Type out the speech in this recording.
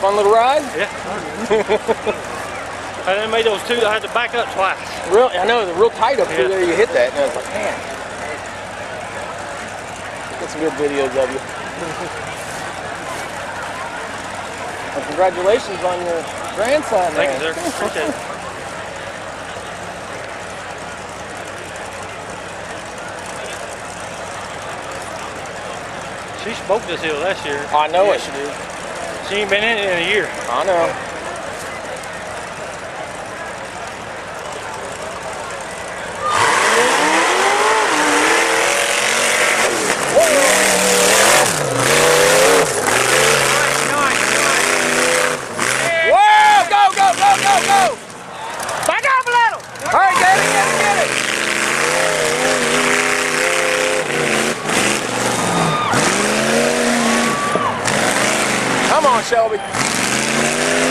fun little ride? Yeah. and then made those two, I had to back up twice. Really? I know, they're real tight up through there. You hit that, and I was like, man. Get some good videos of you. well, congratulations on your grandson Thank there. you, sir. Appreciate it. She spoke this hill last year. I know Yeah, it. she did. She ain't been in it in a year. I know. on, Shelby.